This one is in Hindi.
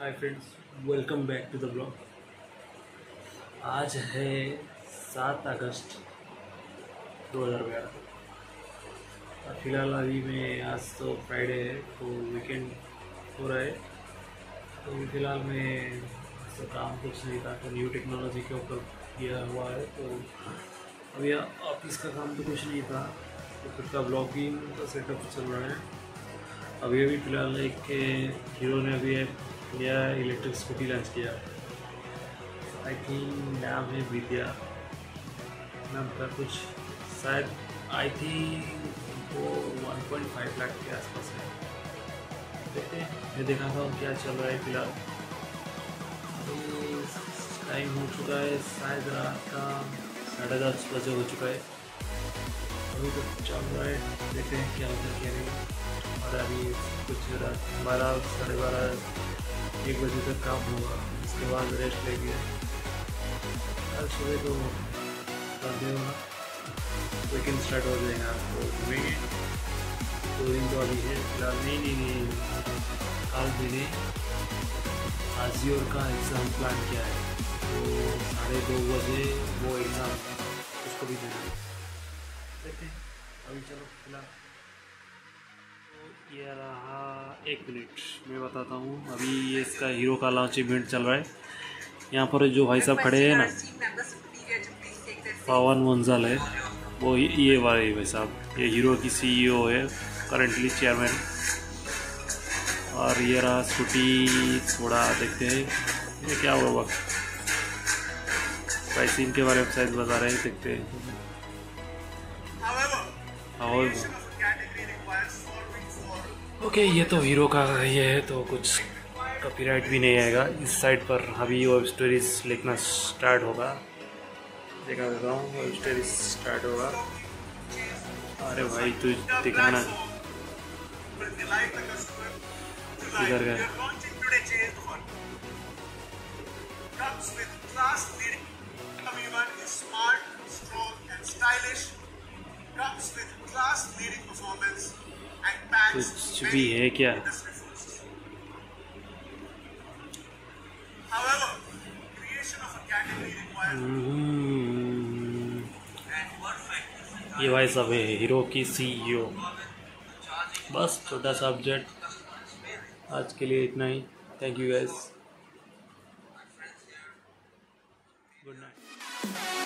Hi friends welcome back to the blog आज है सात अगस्त 2011 फ़िलहाल अभी मैं आज तो फ्राइडे है तो वीकेंड हो रहा है। तो फ़िलहाल मैं तो काम कुछ नहीं था तो न्यू टेक्नोलॉजी के ऊपर किया हुआ है तो अभी ऑफ़िस का काम तो कुछ नहीं था। तो खुद का ब्लॉगिंग का सेटअप चल रहा है। अभी अभी फ़िलहाल एक हीरो ने अभी लिया इलेक्ट्रिक स्कूटी लॉन्च किया आई थिंक नाम है विद्या नाम का कुछ, शायद आई थिंक वो 1.5 लाख के आसपास है। देखते हैं, मैं देखा था क्या चल रहा है फ़िलहाल। टाइम हो चुका है, शायद रात का साढ़े दस बजे हो चुका है। अभी तो चल रहा है, देखते हैं क्या होता है, क्या नहीं। और अभी कुछ रात बारह, साढ़े बारह एक बजे तक काम होगा। उसके बाद रेस्ट लेंगे। कल सुबह तो संडे होगा वीकेंड स्टार्ट हो जाएगा। तो घूमेंगे दो दिन तो अभी है, फ़िलहाल नहीं नहीं नहीं कल मैंने आजियोर का एग्ज़ाम प्लान किया है। तो साढ़े दो बजे वो एग्ज़ाम उसको भी देना। देखते हैं। अभी चलो, फ़िलहाल। ये रहा एक मिनट मैं बताता हूँ। अभी ये इसका हीरो का लॉन्च इवेंट चल रहा है। यहाँ पर जो भाई साहब खड़े हैं ना पवन मंजल है वो ये वाले भाई साहब ये हीरो की सीईओ है करंटली चेयरमैन और ये रहा स्कूटी थोड़ा देखते हैं ये क्या हुआ वक्त प्राइसिंग के बारे में शायद बता रहे हैं देखते हैं। और ओके ये तो हीरो का ये है तो कुछ कॉपीराइट भी नहीं आएगा। इस साइड पर अभी वेब स्टोरीज लिखना स्टार्ट होगा। देखा देता हूँ वेब स्टोरीज स्टार्ट होगा। अरे भाई, तू दिखाना। इधर गया comes with class leading performance. कुछ भी है क्या? हम्म। ये भाई सब है हीरो की सीईओ बस छोटा सा ऑब्जेक्ट आज के लिए इतना ही। Thank you guys good night